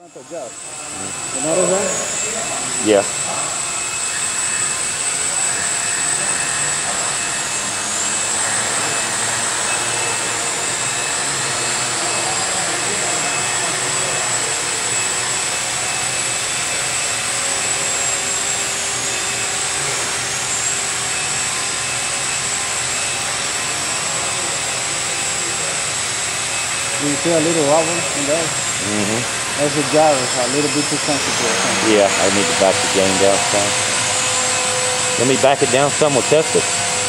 You notice that? Yeah. Do you see a little wobble in there? hmm That's the gyros, a little bit too sensitive. Yeah, I need to back the gain down some. Let me back it down some, we'll test it.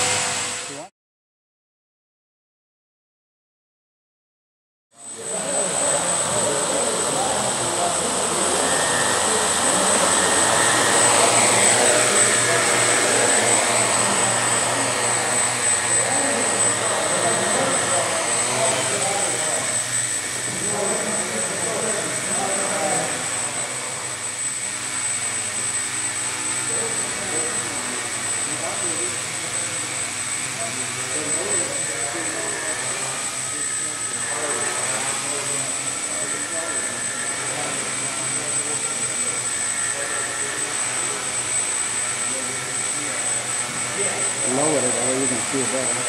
Lower it, way you can feel better.